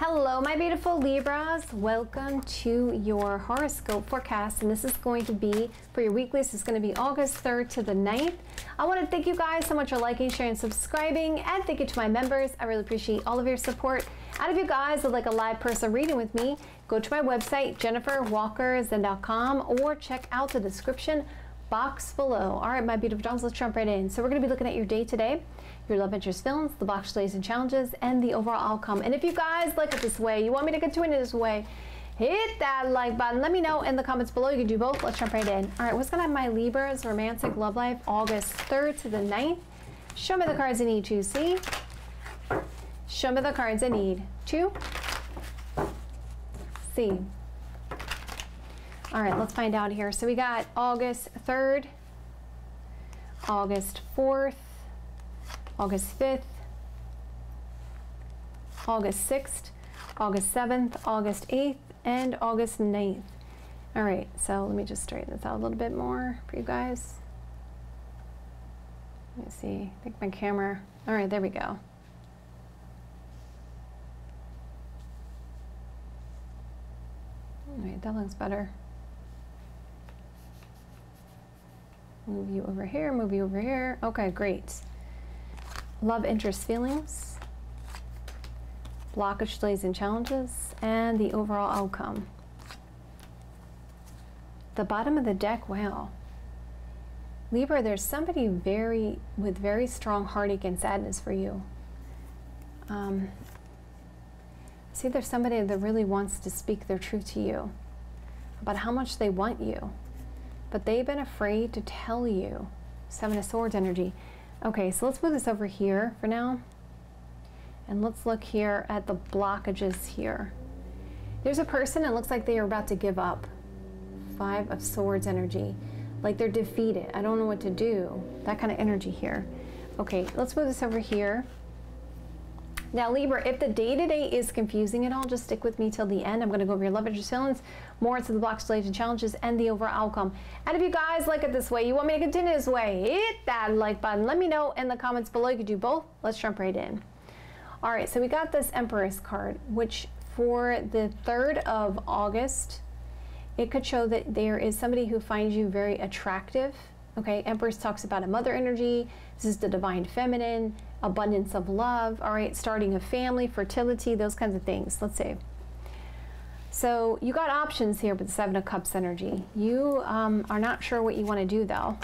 Hello, my beautiful Libras. Welcome to your horoscope forecast, and this is going to be for your weekly. This is going to be August 3rd to the 9th. I want to thank you guys so much for liking, sharing, subscribing, and thank you to my members. I really appreciate all of your support. Out of you guys would like a live person reading with me, go to my website, jenniferwalkerzen.com, or check out the description box below. All right, my beautiful dogs, let's jump right in. So we're going to be looking at your day today, your love interest films, the box delays and challenges, and the overall outcome. And if you guys like it this way, you want me to continue in this way, hit that like button. Let me know in the comments below. You can do both. Let's jump right in. All right, what's going to have my Libra's romantic love life August 3rd to the 9th? Show me the cards I need to see. Show me the cards I need to see. All right, let's find out here. So we got August 3rd, August 4th, August 5th, August 6th, August 7th, August 8th, and August 9th. All right, so let me just straighten this out a little bit more for you guys. Let me see, I think my camera, all right, there we go. All right, that looks better. Move you over here, move you over here. Okay, great. Love, interest, feelings, blockage, delays, and challenges, and the overall outcome. The bottom of the deck, wow. Libra, there's somebody very with very strong heartache and sadness for you. Um, see, there's somebody that really wants to speak their truth to you about how much they want you but they've been afraid to tell you. Seven of Swords energy. Okay, so let's move this over here for now. And let's look here at the blockages here. There's a person, it looks like they are about to give up. Five of Swords energy. Like they're defeated. I don't know what to do. That kind of energy here. Okay, let's move this over here. Now, Libra, if the day-to-day is confusing at all, just stick with me till the end. I'm going to go over your love interest feelings, more into the blocks, and challenges, and the overall outcome. And if you guys like it this way, you want me to continue this way, hit that like button. Let me know in the comments below. You can do both. Let's jump right in. All right, so we got this Empress card, which for the 3rd of August, it could show that there is somebody who finds you very attractive. Okay, Empress talks about a mother energy. This is the divine feminine abundance of love, all right, starting a family, fertility, those kinds of things. Let's see. So you got options here with the Seven of Cups energy. You um, are not sure what you want to do though.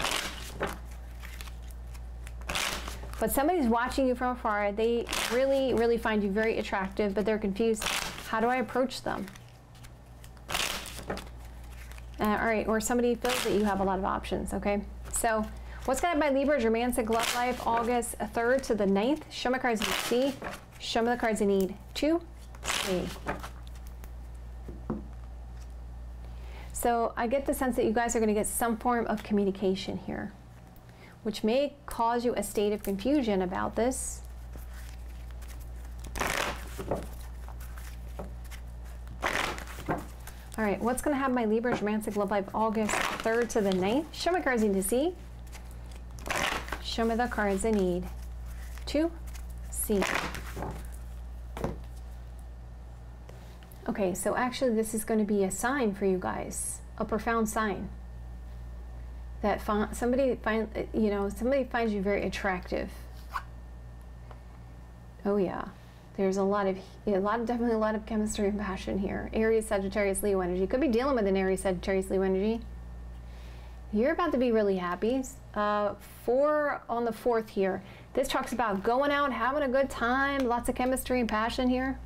But somebody's watching you from afar. They really, really find you very attractive, but they're confused. How do I approach them? Uh, all right, or somebody feels that you have a lot of options, okay? So What's going to my Libra's romantic love life August 3rd to the 9th? Show me cards you see. Show me the cards you need. Two, three. So I get the sense that you guys are going to get some form of communication here, which may cause you a state of confusion about this. All right, what's going to have my Libra's romantic love life August 3rd to the 9th? Show me cards you need to see. Show me the cards I need to see. Okay, so actually this is going to be a sign for you guys, a profound sign. That somebody find you know, somebody finds you very attractive. Oh yeah. There's a lot of a lot of definitely a lot of chemistry and passion here. Aries, Sagittarius, Leo energy. Could be dealing with an Aries, Sagittarius, Leo energy. You're about to be really happy. Uh, four on the fourth here. This talks about going out, having a good time, lots of chemistry and passion here.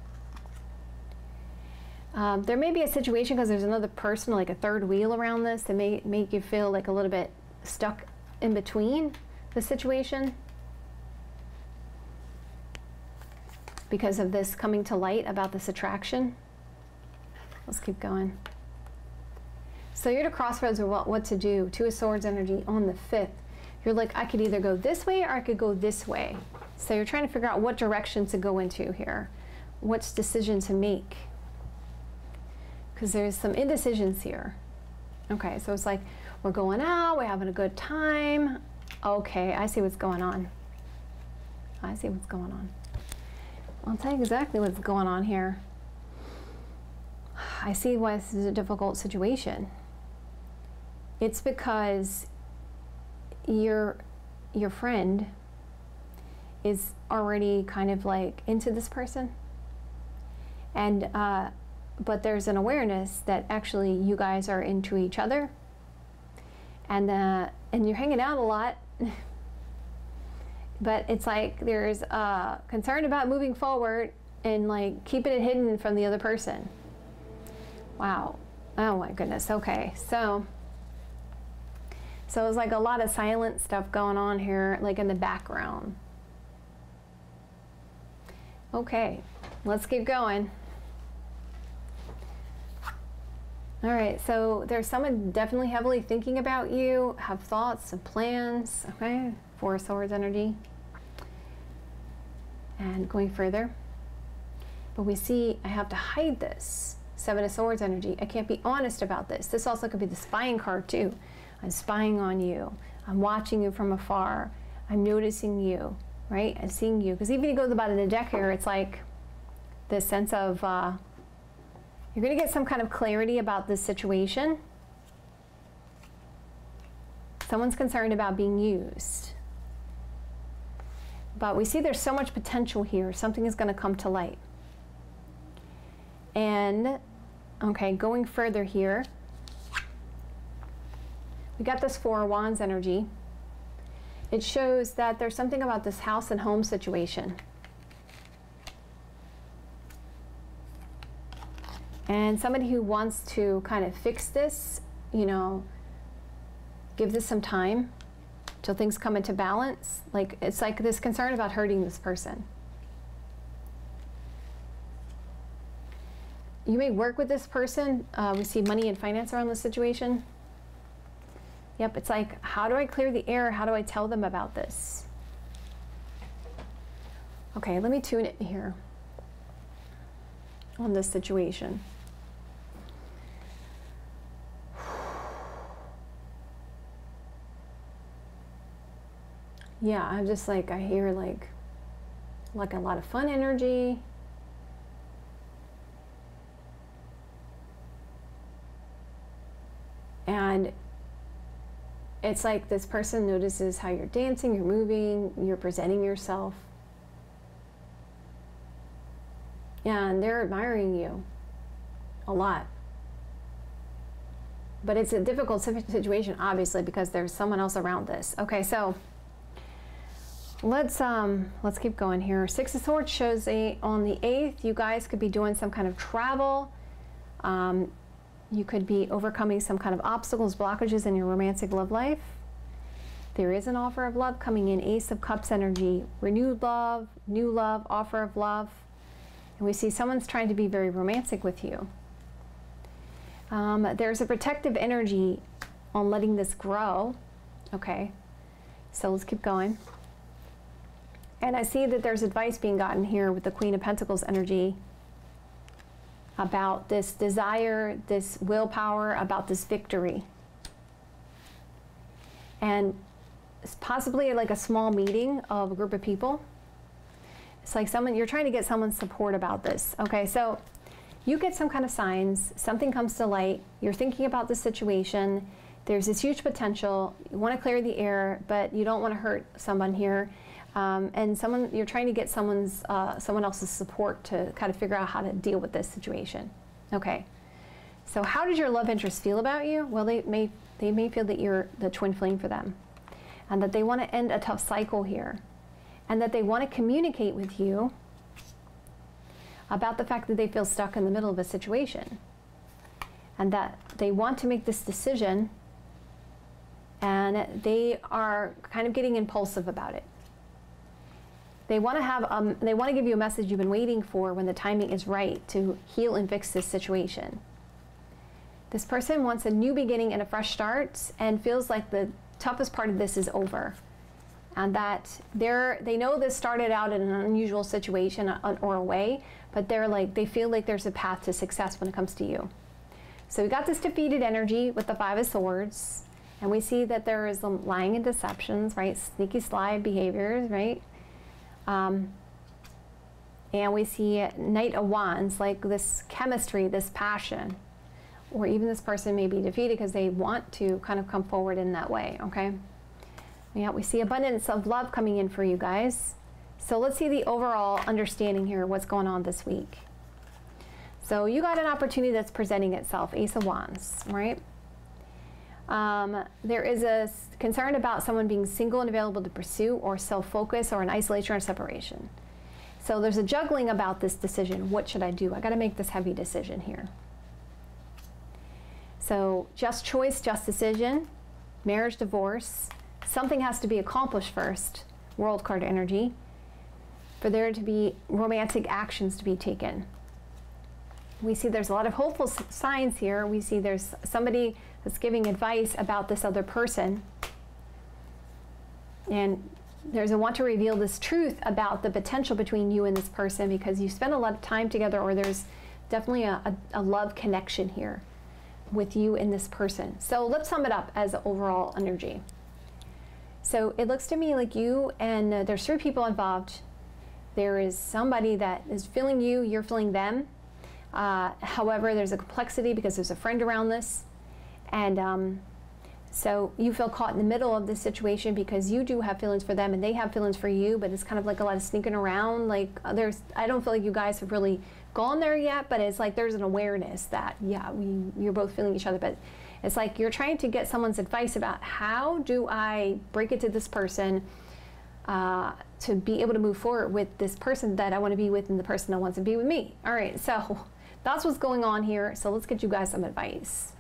Um, there may be a situation because there's another person, like a third wheel around this, that may make you feel like a little bit stuck in between the situation. Because of this coming to light about this attraction. Let's keep going. So you're at a crossroads of what, what to do. Two of Swords energy on the 5th. You're like, I could either go this way or I could go this way. So you're trying to figure out what direction to go into here. What's decision to make. Because there's some indecisions here. Okay, so it's like, we're going out, we're having a good time. Okay, I see what's going on. I see what's going on. I'll tell you exactly what's going on here. I see why this is a difficult situation. It's because your your friend is already kind of like into this person, and uh, but there's an awareness that actually you guys are into each other, and uh, and you're hanging out a lot. but it's like there's a concern about moving forward and like keeping it hidden from the other person. Wow. Oh my goodness. Okay. So so it's like a lot of silent stuff going on here like in the background. Okay. Let's keep going. All right, so there's someone definitely heavily thinking about you, have thoughts and plans, okay? Four Swords energy. And going further. But we see I have to hide this. Seven of Swords energy. I can't be honest about this. This also could be the spying card too. I'm spying on you. I'm watching you from afar. I'm noticing you, right? I'm seeing you. Because even if you go to the bottom of the deck here, it's like this sense of uh, you're going to get some kind of clarity about this situation. Someone's concerned about being used. But we see there's so much potential here. Something is going to come to light. And Okay, going further here, we got this Four Wands energy. It shows that there's something about this house and home situation. And somebody who wants to kind of fix this, you know, give this some time till things come into balance. Like, it's like this concern about hurting this person. you may work with this person. Uh, we see money and finance around the situation. Yep, it's like, how do I clear the air? How do I tell them about this? Okay, let me tune it here on this situation. Yeah, I'm just like, I hear like, like a lot of fun energy. And it's like this person notices how you're dancing, you're moving, you're presenting yourself. Yeah, And they're admiring you a lot. But it's a difficult situation, obviously, because there's someone else around this. Okay, so let's um let's keep going here. Six of Swords shows a on the eighth. You guys could be doing some kind of travel. Um, you could be overcoming some kind of obstacles, blockages in your romantic love life. There is an offer of love coming in, Ace of Cups energy, renewed love, new love, offer of love. And we see someone's trying to be very romantic with you. Um, there's a protective energy on letting this grow. Okay, so let's keep going. And I see that there's advice being gotten here with the Queen of Pentacles energy about this desire, this willpower, about this victory. And it's possibly like a small meeting of a group of people. It's like someone, you're trying to get someone's support about this. Okay, so you get some kind of signs, something comes to light, you're thinking about the situation, there's this huge potential, you want to clear the air, but you don't want to hurt someone here um, and someone you're trying to get someone's uh, someone else's support to kind of figure out how to deal with this situation. Okay. So how does your love interest feel about you? Well, they may they may feel that you're the twin flame for them, and that they want to end a tough cycle here, and that they want to communicate with you about the fact that they feel stuck in the middle of a situation, and that they want to make this decision, and they are kind of getting impulsive about it. They want to have um, they want to give you a message you've been waiting for when the timing is right to heal and fix this situation. This person wants a new beginning and a fresh start and feels like the toughest part of this is over. And that they're they know this started out in an unusual situation or a way, but they're like they feel like there's a path to success when it comes to you. So we got this defeated energy with the Five of Swords, and we see that there is lying and deceptions, right? Sneaky, sly behaviors, right? Um, And we see Knight of Wands, like this chemistry, this passion. Or even this person may be defeated because they want to kind of come forward in that way, okay? Yeah, we see abundance of love coming in for you guys. So let's see the overall understanding here, what's going on this week. So you got an opportunity that's presenting itself, Ace of Wands, right? Um, there is a concern about someone being single and available to pursue or self-focus or an isolation or separation. So there's a juggling about this decision. What should I do? I got to make this heavy decision here. So just choice, just decision, marriage, divorce. Something has to be accomplished first. World card energy. For there to be romantic actions to be taken. We see there's a lot of hopeful signs here. We see there's somebody that's giving advice about this other person. And there's a want to reveal this truth about the potential between you and this person because you spend a lot of time together, or there's definitely a, a, a love connection here with you and this person. So let's sum it up as overall energy. So it looks to me like you and uh, there's three people involved. There is somebody that is feeling you, you're feeling them. Uh, however, there's a complexity because there's a friend around this. And um, so you feel caught in the middle of this situation because you do have feelings for them and they have feelings for you, but it's kind of like a lot of sneaking around. Like uh, there's, I don't feel like you guys have really gone there yet, but it's like there's an awareness that yeah, we you're both feeling each other, but it's like you're trying to get someone's advice about how do I break it to this person uh, to be able to move forward with this person that I want to be with and the person that wants to be with me. All right, so that's what's going on here. So let's get you guys some advice.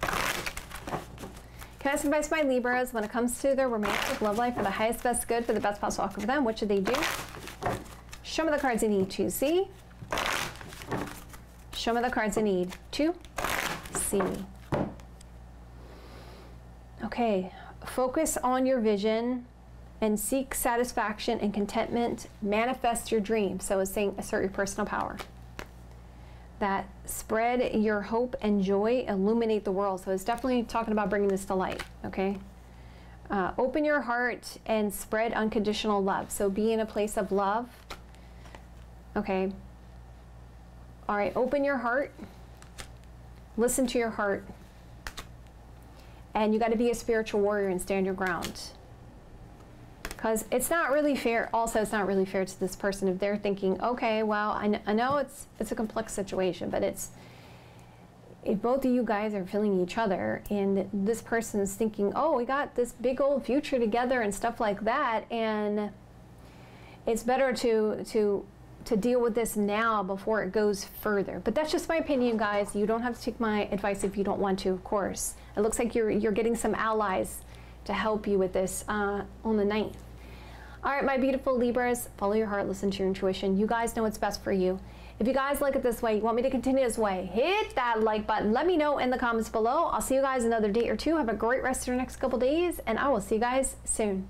Can I ask advice my Libras when it comes to their romantic love life for the highest, best good, for the best possible outcome for them? What should they do? Show me the cards I need to see. Show me the cards I need to see. Okay, focus on your vision and seek satisfaction and contentment. Manifest your dream. So it's saying assert your personal power that spread your hope and joy, illuminate the world. So it's definitely talking about bringing this to light, okay? Uh, open your heart and spread unconditional love. So be in a place of love. Okay. All right, open your heart. Listen to your heart. And you got to be a spiritual warrior and stand your ground because it's not really fair also it's not really fair to this person if they're thinking okay well I, kn- I know it's it's a complex situation but it's if both of you guys are feeling each other and this person is thinking oh we got this big old future together and stuff like that and it's better to to to deal with this now before it goes further. But that's just my opinion guys. You don't have to take my advice if you don't want to of course. It looks like you're you're getting some allies to help you with this uh, on the 9th all right, my beautiful Libras, follow your heart, listen to your intuition. You guys know what's best for you. If you guys like it this way, you want me to continue this way, hit that like button. Let me know in the comments below. I'll see you guys another day or two. Have a great rest of your next couple days, and I will see you guys soon.